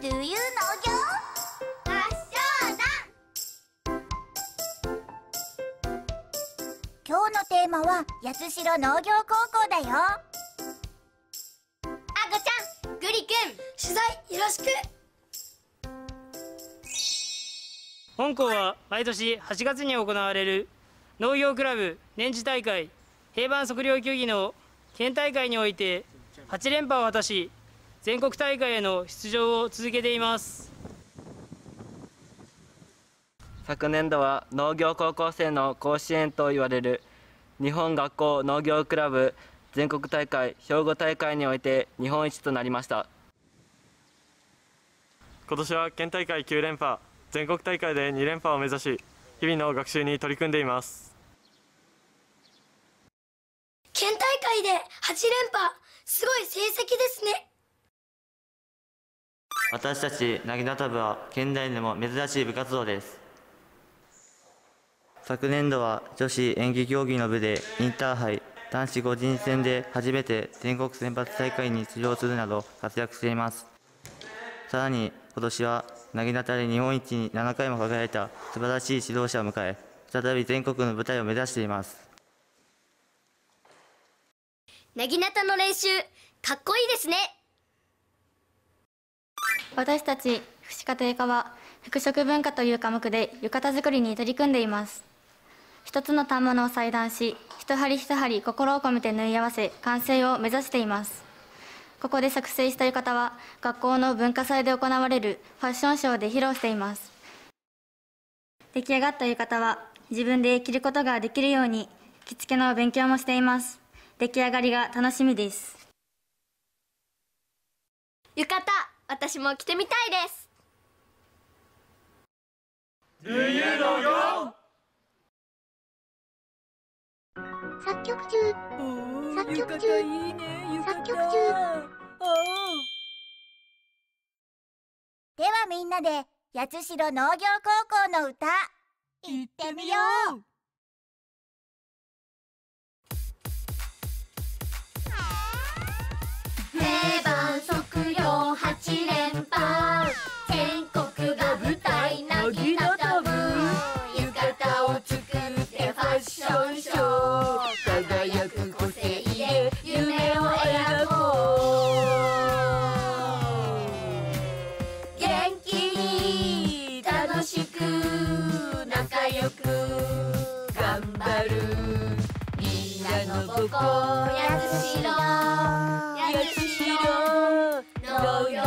Do you 農業合唱団今日のテーマは八代農業高校だよあごちゃんグリくん取材よろしく本校は毎年8月に行われる農業クラブ年次大会平板測量競技の県大会において8連覇を果たし全国大会への出場を続けています。昨年度は農業高校生の甲子園と言われる日本学校農業クラブ全国大会兵庫大会において日本一となりました。今年は県大会9連覇全国大会で2連覇を目指し日々の学習に取り組んでいます。県大会で8連覇すごい成績ですね私たちなぎなた部は県内でも珍しい部活動です。昨年度は女子演技競技の部でインターハイ男子個人戦で初めて全国選抜大会に出場するなど活躍しています。さらに今年はなぎなたで日本一に7回も輝いた素晴らしい指導者を迎え再び全国の舞台を目指しています。なぎなたの練習かっこいいですね。私たち福祉家庭科は服飾文化という科目で浴衣作りに取り組んでいます。一つの反物を裁断し一針一針心を込めて縫い合わせ完成を目指しています。ここで作成した浴衣は学校の文化祭で行われるファッションショーで披露しています。出来上がった浴衣は自分で着ることができるように着付けの勉強もしています。出来上がりが楽しみです。浴衣私も着てみたいです。作曲中。作曲中。作曲中。ではみんなで八代農業高校の歌行ってみようの母校八代八代農業